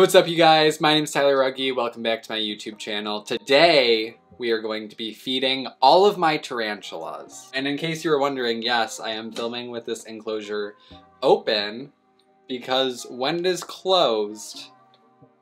what's up you guys? My name is Tyler Rugge. Welcome back to my YouTube channel. Today, we are going to be feeding all of my tarantulas. And in case you were wondering, yes, I am filming with this enclosure open because when it is closed,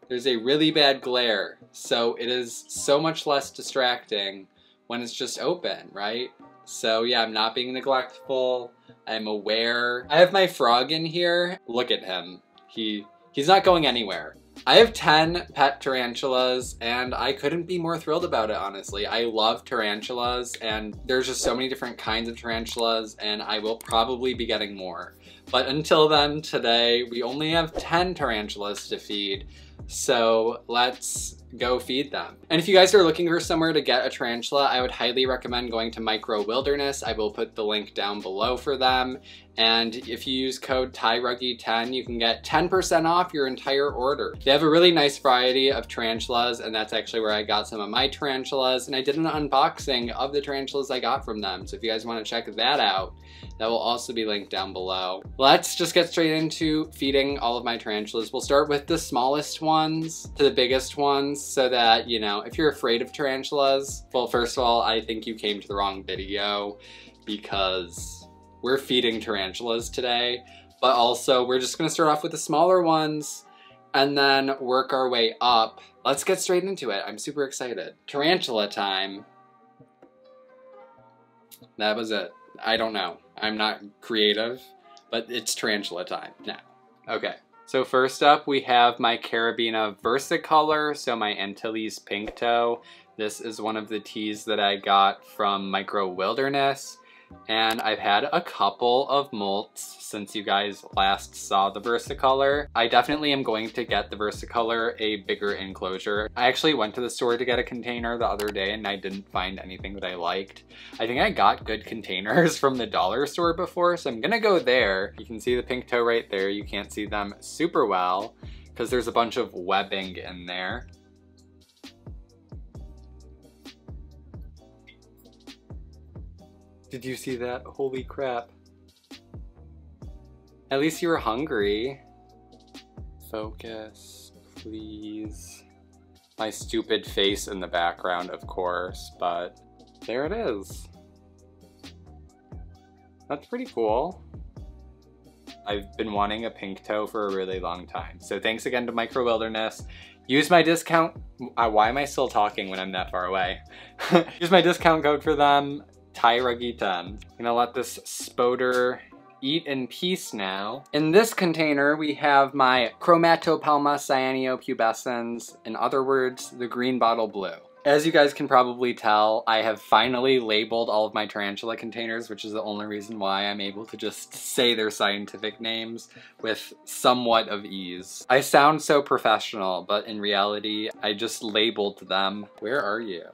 there's a really bad glare. So it is so much less distracting when it's just open, right? So yeah, I'm not being neglectful. I'm aware. I have my frog in here. Look at him. He He's not going anywhere. I have 10 pet tarantulas and I couldn't be more thrilled about it, honestly. I love tarantulas and there's just so many different kinds of tarantulas and I will probably be getting more. But until then, today, we only have 10 tarantulas to feed. So let's go feed them. And if you guys are looking for somewhere to get a tarantula, I would highly recommend going to Micro Wilderness. I will put the link down below for them. And if you use code TYRUGGE10, you can get 10% off your entire order. They have a really nice variety of tarantulas, and that's actually where I got some of my tarantulas. And I did an unboxing of the tarantulas I got from them. So if you guys wanna check that out, that will also be linked down below. Let's just get straight into feeding all of my tarantulas. We'll start with the smallest ones to the biggest ones so that, you know, if you're afraid of tarantulas, well, first of all, I think you came to the wrong video because we're feeding tarantulas today, but also we're just gonna start off with the smaller ones and then work our way up. Let's get straight into it. I'm super excited. Tarantula time. That was it. I don't know. I'm not creative, but it's tarantula time now. Okay, so first up we have my Caribena Versicolor, so my Antilles Pink Toe. This is one of the teas that I got from Micro Wilderness and I've had a couple of molts since you guys last saw the Versicolor. I definitely am going to get the Versicolor a bigger enclosure. I actually went to the store to get a container the other day and I didn't find anything that I liked. I think I got good containers from the dollar store before, so I'm gonna go there. You can see the pink toe right there. You can't see them super well because there's a bunch of webbing in there. Did you see that? Holy crap. At least you were hungry. Focus, please. My stupid face in the background, of course, but there it is. That's pretty cool. I've been wanting a pink toe for a really long time. So thanks again to Micro Wilderness. Use my discount, uh, why am I still talking when I'm that far away? Use my discount code for them Tyrugge10. I'm gonna let this spoder eat in peace now. In this container, we have my Chromatopelma cyaneopubescens, in other words, the green bottle blue. As you guys can probably tell, I have finally labeled all of my tarantula containers, which is the only reason why I'm able to just say their scientific names with somewhat of ease. I sound so professional, but in reality, I just labeled them. Where are you?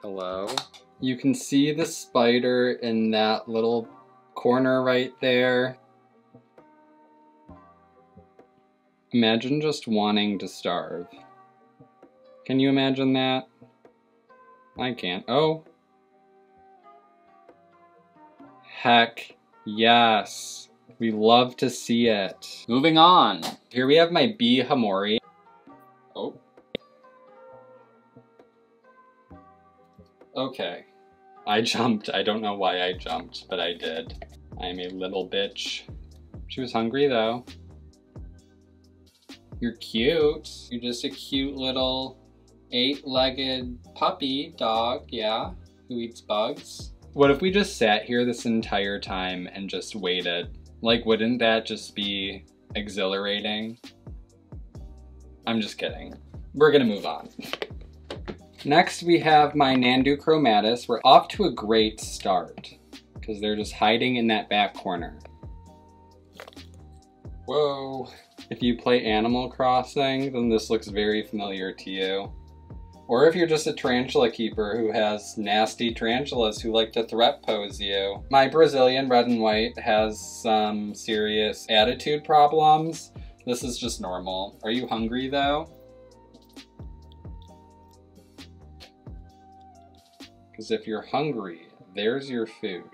Hello? You can see the spider in that little corner right there. Imagine just wanting to starve. Can you imagine that? I can't. Oh. Heck yes. We love to see it. Moving on. Here we have my B. hamorii. Oh. Okay. I jumped. I don't know why I jumped, but I did. I'm a little bitch. She was hungry though. You're cute. You're just a cute little eight-legged puppy dog, yeah, who eats bugs. What if we just sat here this entire time and just waited? Like, wouldn't that just be exhilarating? I'm just kidding. We're gonna move on. Next we have my Nhandu chromatus. We're off to a great start because they're just hiding in that back corner. Whoa. If you play Animal Crossing, then this looks very familiar to you. Or if you're just a tarantula keeper who has nasty tarantulas who like to threat pose you. My Brazilian red and white has some serious attitude problems. This is just normal. Are you hungry though? Because if you're hungry, there's your food.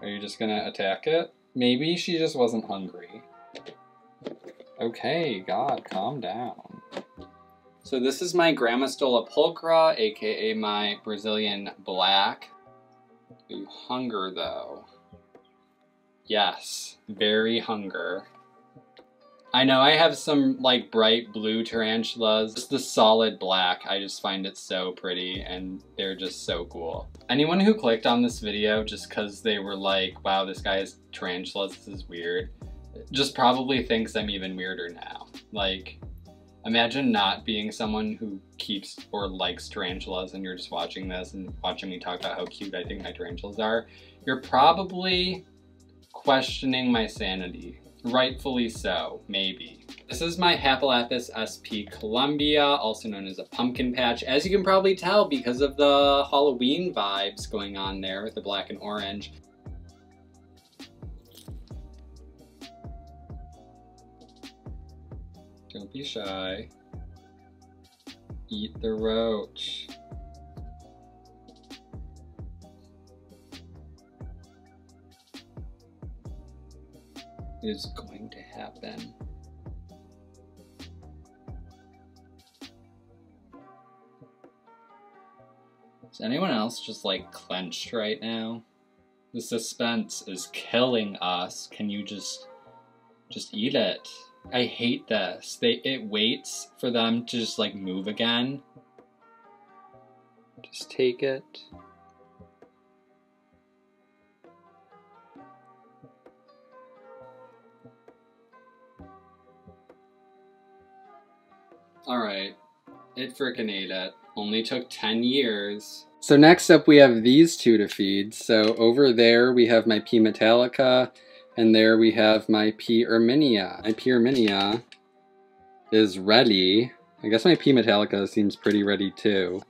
Are you just gonna attack it? Maybe she just wasn't hungry. Okay, God, calm down. So this is my Grammostola pulchra, aka my Brazilian black. You hunger though. Yes, very hunger. I know I have some like bright blue tarantulas. Just the solid black, I just find it so pretty and they're just so cool. Anyone who clicked on this video just cause they were like, wow, this guy has tarantulas, this is weird, just probably thinks I'm even weirder now. Like, imagine not being someone who keeps or likes tarantulas and you're just watching this and watching me talk about how cute I think my tarantulas are. You're probably questioning my sanity. Rightfully so, maybe. This is my Hapalopus sp Colombia, also known as a pumpkin patch, as you can probably tell because of the Halloween vibes going on there with the black and orange. Don't be shy. Eat the roach. Is going to happen. Is anyone else just like clenched right now? The suspense is killing us. Can you just just eat it? I hate this. They it waits for them to just like move again. Just take it. Alright. It frickin' ate it. Only took 10 years. So next up we have these two to feed. So over there we have my P. metallica, and there we have my P. irminia. My P. irminia is ready. I guess my P. metallica seems pretty ready too.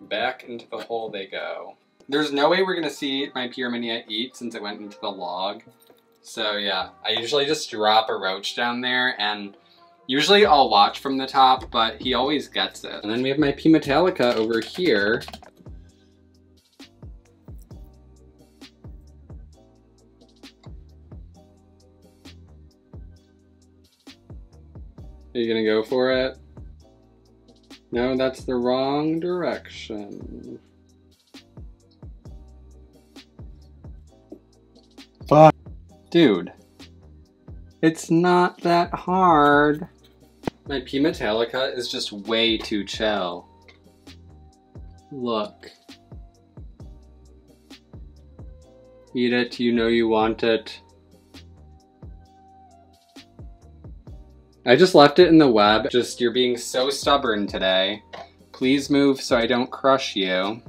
Back into the hole they go. There's no way we're gonna see my P. irminia eat since it went into the log. So yeah, I usually just drop a roach down there and Usually I'll watch from the top, but he always gets it. And then we have my P. Metallica over here. Are you gonna go for it? No, that's the wrong direction. Fuck. Dude. It's not that hard. My P Metallica is just way too chill. Look. Eat it, you know you want it. I just left it in the web. Just, you're being so stubborn today. Please move so I don't crush you.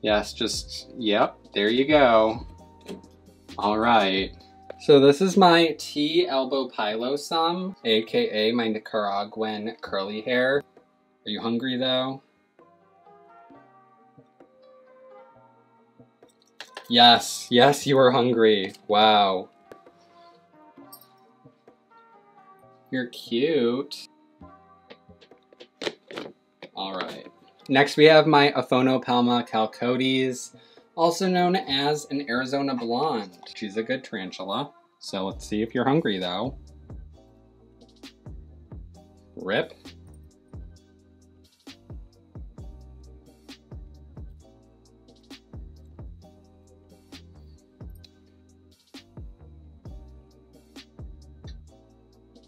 Yes, just, yep, there you go. All right. So this is my T albopilosum, aka my Nicaraguan curly hair. Are you hungry though? Yes, yes, you are hungry. Wow. You're cute. All right. Next we have my Aphonopelma chalcodes also known as an Arizona Blonde. She's a good tarantula. So let's see if you're hungry though. Rip.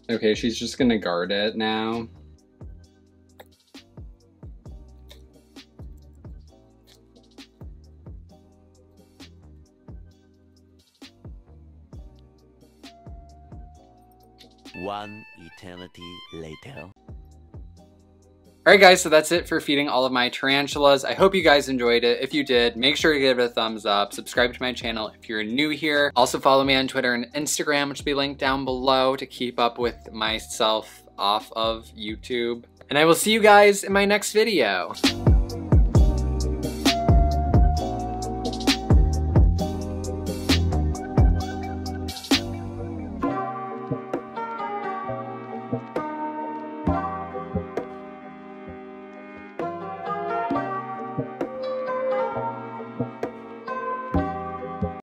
Okay, she's just gonna guard it now. One eternity later. Alright guys, so that's it for feeding all of my tarantulas. I hope you guys enjoyed it. If you did, make sure to give it a thumbs up. Subscribe to my channel if you're new here. Also follow me on Twitter and Instagram, which will be linked down below to keep up with myself off of YouTube. And I will see you guys in my next video.